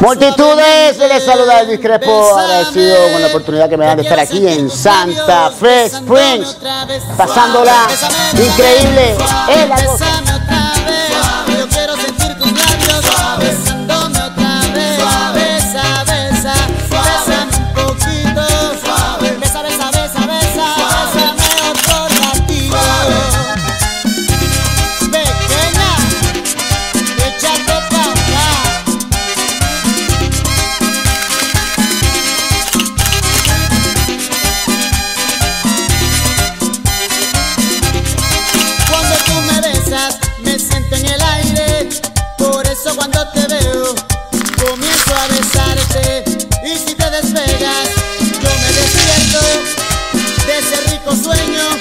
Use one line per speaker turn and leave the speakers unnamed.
Multitudes, les saluda el discrepo, agradecido con la
oportunidad que me dan de estar aquí en Santa Fe Springs,
pasándola increíble me siento en el aire, por eso cuando te veo comienzo a besarte y si te despegas yo me despierto de ese rico sueño.